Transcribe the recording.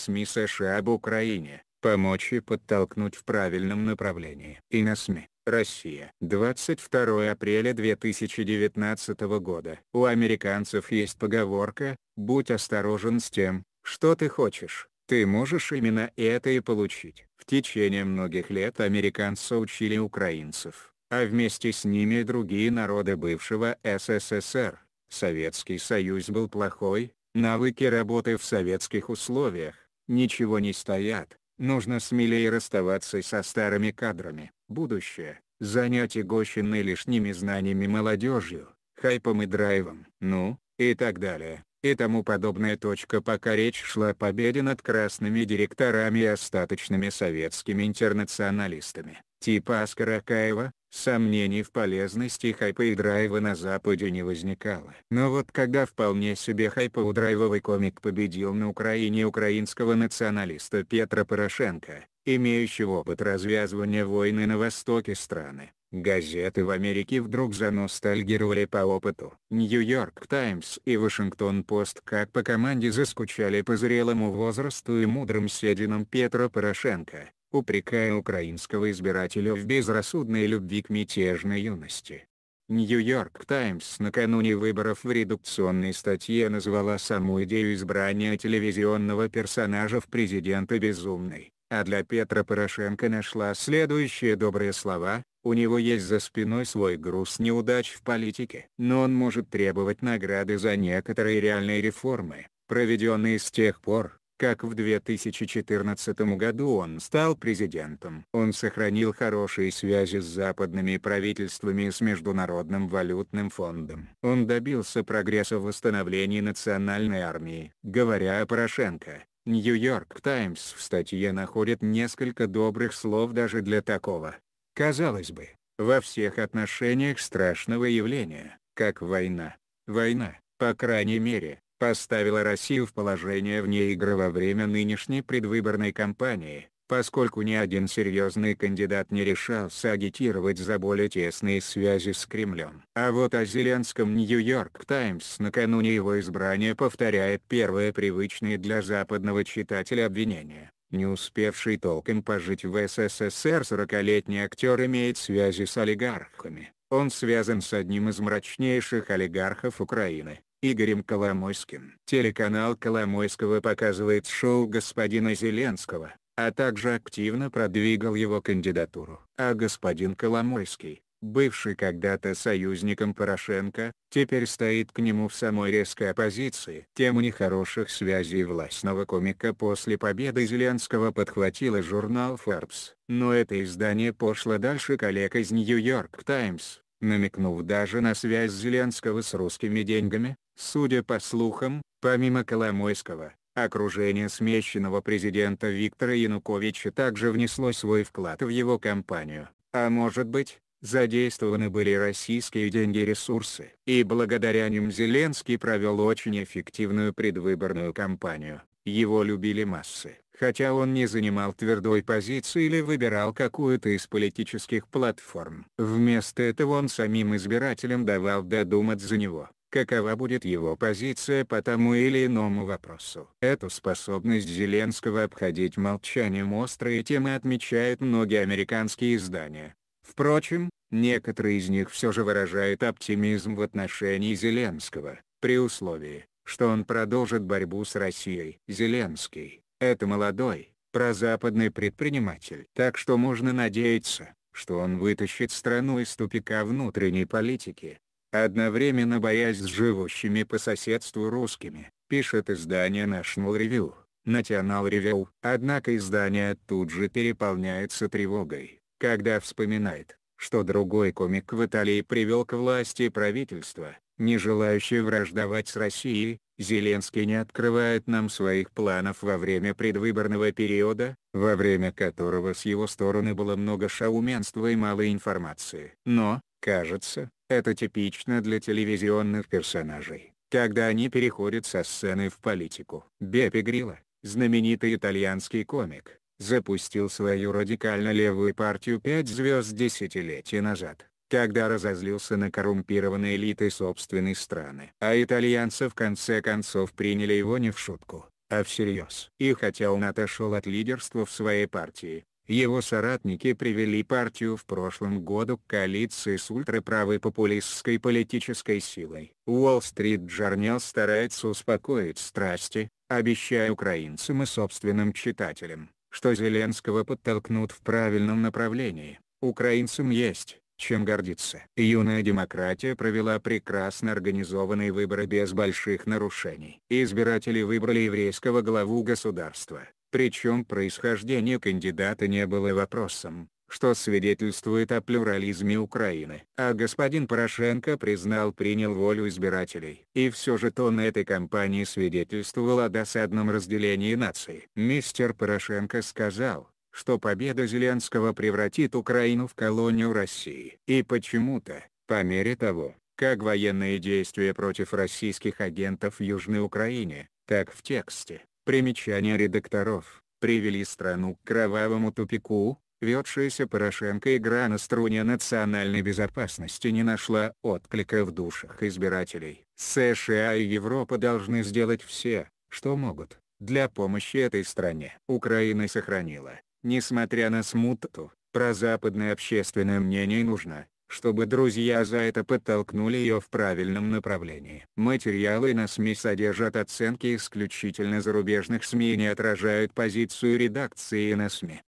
СМИ США об Украине, помочь и подтолкнуть в правильном направлении. И на СМИ. Россия. 22 апреля 2019 года. У американцев есть поговорка «Будь осторожен с тем, что ты хочешь, ты можешь именно это и получить». В течение многих лет американцы учили украинцев, а вместе с ними и другие народы бывшего СССР. Советский Союз был плохой, навыки работы в советских условиях, ничего не стоят, нужно смелее расставаться со старыми кадрами. Будущее, занятие гощенной лишними знаниями молодежью, хайпом и драйвом, ну, и так далее, и тому подобная точка пока речь шла о победе над красными директорами и остаточными советскими интернационалистами, типа Аскара Акаева, сомнений в полезности хайпа и драйва на Западе не возникало. Но вот когда вполне себе хайпово-драйвовый комик победил на Украине украинского националиста Петра Порошенко, имеющего опыт развязывания войны на востоке страны. Газеты в Америке вдруг заностальгировали по опыту. Нью-Йорк Таймс и Вашингтон-Пост как по команде заскучали по зрелому возрасту и мудрым сединам Петра Порошенко, упрекая украинского избирателя в безрассудной любви к мятежной юности. Нью-Йорк Таймс накануне выборов в редукционной статье назвала саму идею избрания телевизионного персонажа в президенты безумной а для Петра Порошенко нашла следующие добрые слова, у него есть за спиной свой груз неудач в политике. Но он может требовать награды за некоторые реальные реформы, проведенные с тех пор, как в 2014 году он стал президентом. Он сохранил хорошие связи с западными правительствами и с Международным валютным фондом. Он добился прогресса в восстановлении национальной армии. Говоря о Порошенко, Нью-Йорк Таймс в статье находит несколько добрых слов даже для такого, казалось бы, во всех отношениях страшного явления, как война. Война, по крайней мере, поставила Россию в положение вне игры во время нынешней предвыборной кампании, поскольку ни один серьезный кандидат не решался агитировать за более тесные связи с Кремлем. А вот о Зеленском Нью-Йорк Таймс накануне его избрания повторяет первое привычное для западного читателя обвинение. Не успевший толком пожить в СССР 40-летний актер имеет связи с олигархами. Он связан с одним из мрачнейших олигархов Украины, Игорем Коломойским. Телеканал Коломойского показывает шоу господина Зеленского, а также активно продвигал его кандидатуру. А господин Коломойский, бывший когда-то союзником Порошенко, теперь стоит к нему в самой резкой оппозиции. Тему нехороших связей властного комика после победы Зеленского подхватила журнал Forbes. Но это издание пошло дальше коллег из Нью-Йорк Таймс, намекнув даже на связь Зеленского с русскими деньгами, судя по слухам, помимо Коломойского, Окружение смещенного президента Виктора Януковича также внесло свой вклад в его кампанию, а может быть, задействованы были российские деньги и ресурсы. И благодаря ним Зеленский провел очень эффективную предвыборную кампанию. Его любили массы, хотя он не занимал твердой позиции или выбирал какую-то из политических платформ. Вместо этого он самим избирателям давал додумать за него какова будет его позиция по тому или иному вопросу. Эту способность Зеленского обходить молчанием острые темы отмечают многие американские издания. Впрочем, некоторые из них все же выражают оптимизм в отношении Зеленского, при условии, что он продолжит борьбу с Россией. Зеленский – это молодой, прозападный предприниматель. Так что можно надеяться, что он вытащит страну из тупика внутренней политики, одновременно борясь с живущими по соседству русскими, пишет издание National Review, National Review. Однако издание тут же переполняется тревогой, когда вспоминает, что другой комик в Италии привел к власти правительство, не желающее враждовать с Россией, Зеленский не открывает нам своих планов во время предвыборного периода, во время которого с его стороны было много шауменства и мало информации. Но, кажется, это типично для телевизионных персонажей, когда они переходят со сцены в политику. Беппи Грилла, знаменитый итальянский комик, запустил свою радикально левую партию «Пять звезд» десятилетия назад, когда разозлился на коррумпированные элиты собственной страны. А итальянцы в конце концов приняли его не в шутку. а всерьез. И хотя он отошел от лидерства в своей партии, его соратники привели партию в прошлом году к коалиции с ультраправой популистской политической силой. Уолл-стрит Journal старается успокоить страсти, обещая украинцам и собственным читателям, что Зеленского подтолкнут в правильном направлении. Украинцам есть, чем гордиться. Юная демократия провела прекрасно организованные выборы без больших нарушений. Избиратели выбрали еврейского главу государства, причем происхождение кандидата не было вопросом, что свидетельствует о плюрализме Украины. А господин Порошенко признал принял волю избирателей. И все же тон этой кампании свидетельствовал о досадном разделении нации. Мистер Порошенко сказал, что победа Зеленского превратит Украину в колонию России. И почему-то, по мере того, как военные действия против российских агентов в Южной Украине, так в тексте, Примечания редакторов, привели страну к кровавому тупику, ведшаяся Порошенко игра на струне национальной безопасности не нашла отклика в душах избирателей. США и Европа должны сделать все, что могут, для помощи этой стране. Украина сохранила, несмотря на смуту, прозападное общественное мнение нужно, чтобы друзья за это подтолкнули ее в правильном направлении. Материалы на СМИ содержат оценки исключительно зарубежных СМИ и не отражают позицию редакции на СМИ.